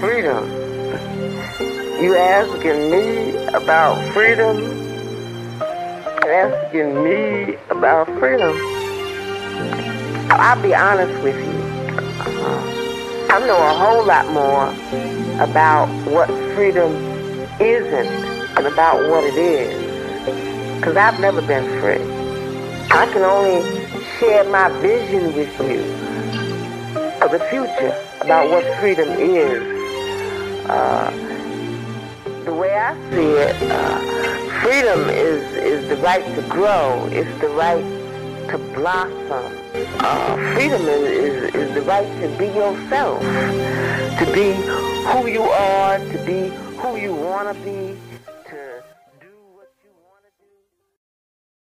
freedom. You asking me about freedom? Asking me about freedom? I'll be honest with you. Uh, I know a whole lot more about what freedom isn't and about what it is. Because I've never been free. I can only share my vision with you of the future about what freedom is. Uh, the way I see it, uh, freedom is, is the right to grow. It's the right to blossom. Uh, freedom is, is, is the right to be yourself, to be who you are, to be who you want to be,